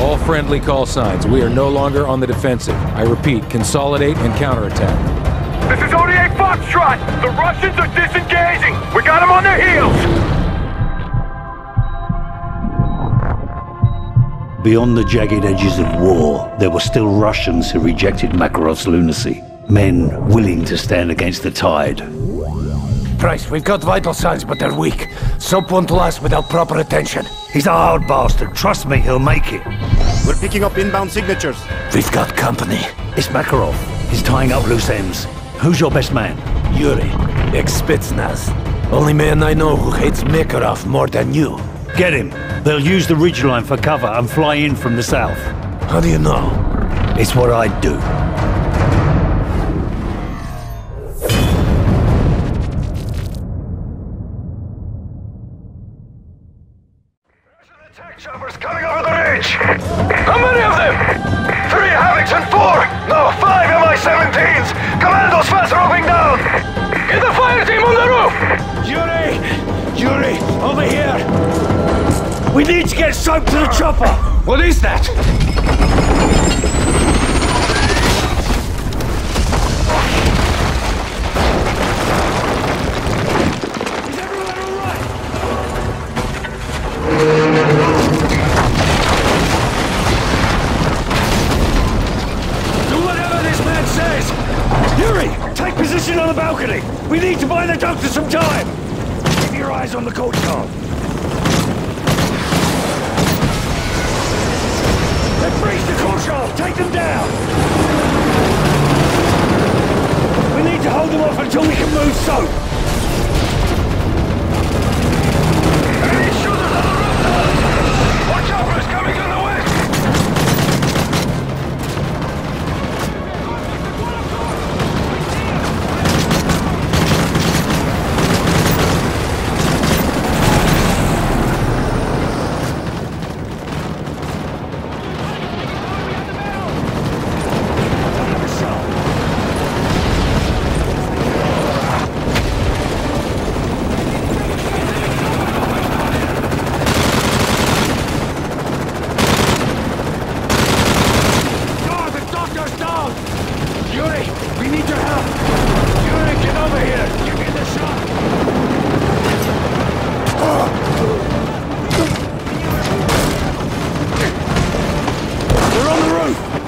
All friendly call signs. We are no longer on the defensive. I repeat, consolidate and counterattack. This is ODA Foxtrot! The Russians are disengaging! We got them on their heels! Beyond the jagged edges of war, there were still Russians who rejected Makarov's lunacy. Men willing to stand against the tide. Price, we've got vital signs, but they're weak. Soap won't last without proper attention. He's a hard bastard. Trust me, he'll make it. We're picking up inbound signatures. We've got company. It's Makarov. He's tying up loose ends. Who's your best man? Yuri, ex-Spetsnaz. Only man I know who hates Makarov more than you. Get him. They'll use the ridgeline for cover and fly in from the south. How do you know? It's what I'd do. Attack choppers coming over the ridge! How many of them? Three Havocs and four! No, five Mi-17s! Commandos fast roping down! Get the fire team on the roof! Yuri! Yuri, over here! We need to get soap to the chopper! What is that? Eyes on the courtyard. They've breached the courtyard! Take them down! We need to hold them off until we can move soap! Roof! More choppers coming on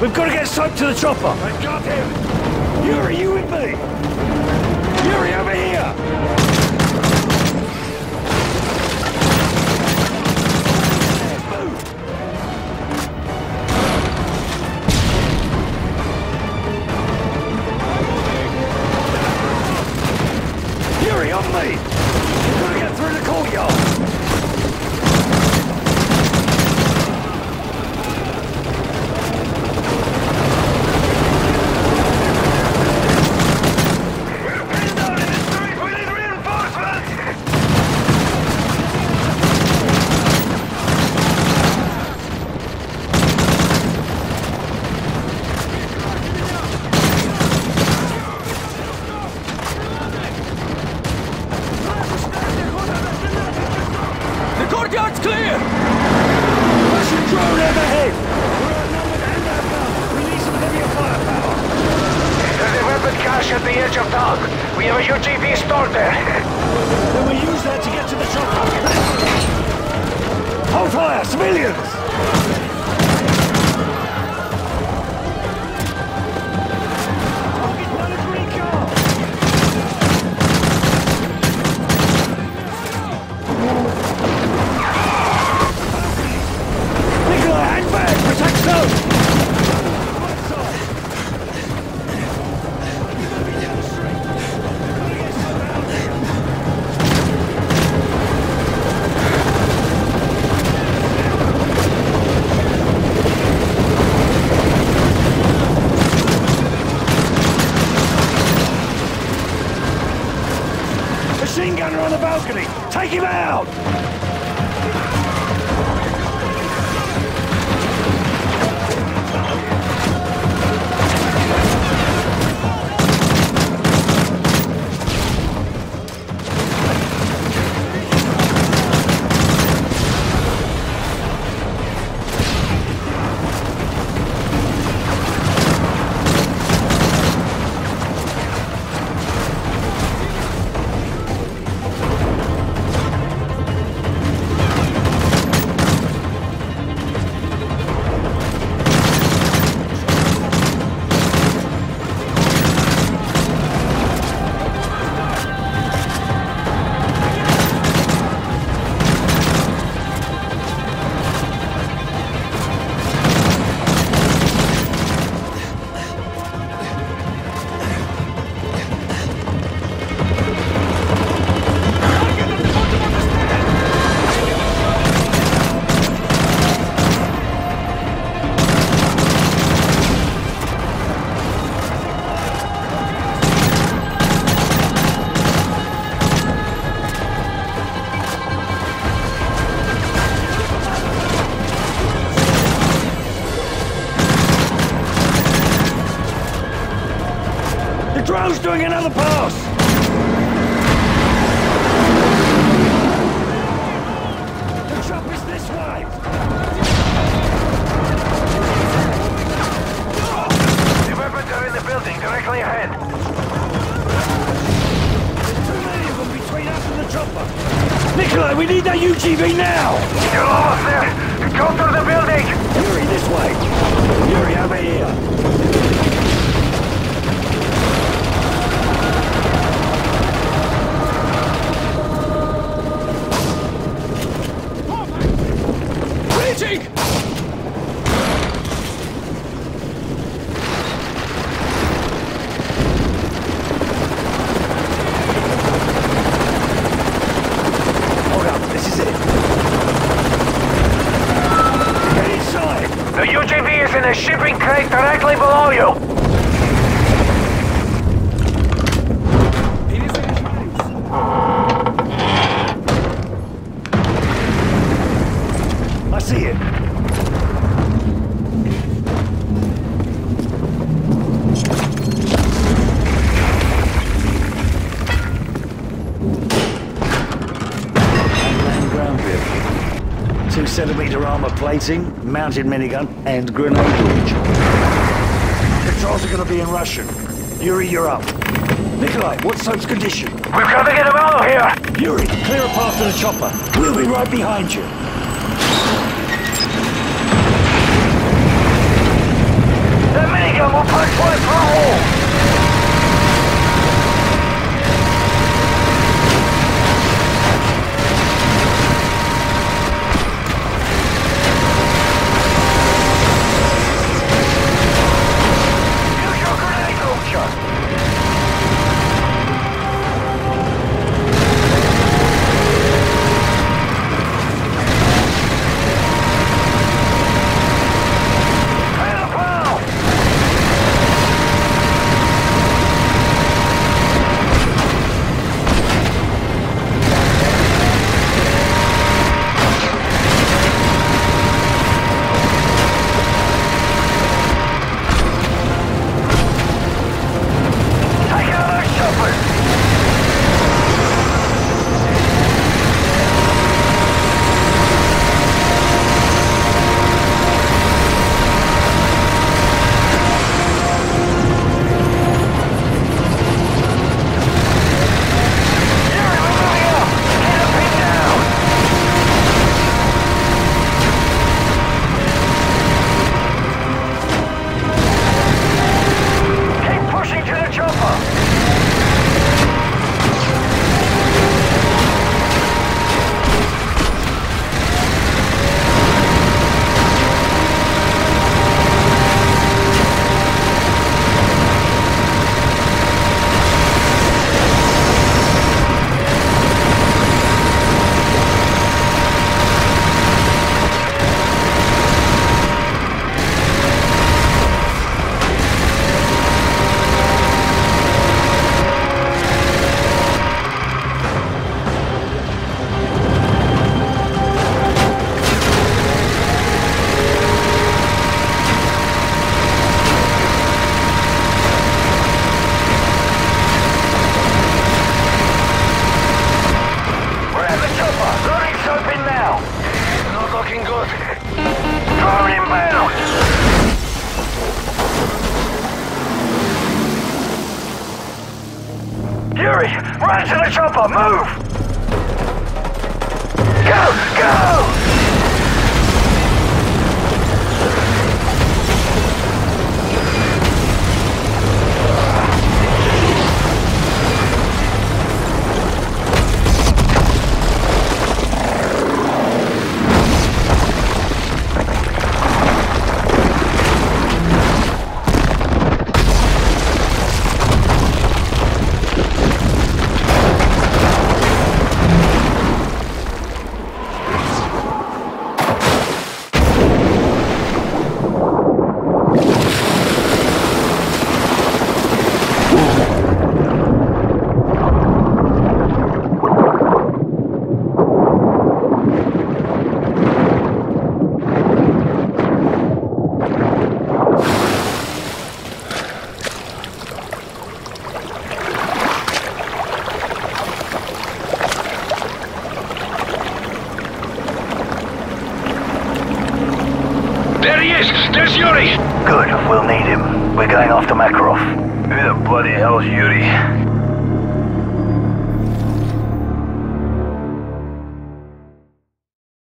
We've got to get soap to the chopper! I got him! Yuri, you with me? Yuri, over here! Yuri, on me! We're gonna get through the courtyard! We're pinned down in the street! We need reinforcements! The courtyard's clear! Russian drone overhead! We're outnumbered and outbound! We need some heavier firepower! There's a cache at the edge of town. We have a UGV stored there. Then we use that to get to the chopper! Hold fire! Civilians! Machine gunner on the balcony! Take him out! Us and the chopper! Is this wide. They're going to be in the building directly ahead. We will be trained out the chopper. Nikolai, we need that UGV now! You're almost there. Go through the building. Yuri, this way! Yuri, over here! Reaching! Centimeter armor plating, mounted minigun, and grenade launcher. Controls are gonna be in Russian. Yuri, you're up. Nikolai, what's Soap's condition? We've got to get him out of here. Yuri, clear a path to the chopper. We'll be right behind you. The minigun will punch right through wall. Yuri, run to the chopper! Move! Go! Go! There's Yuri! Good, we'll need him. We're going after Makarov. Who the bloody hell's Yuri?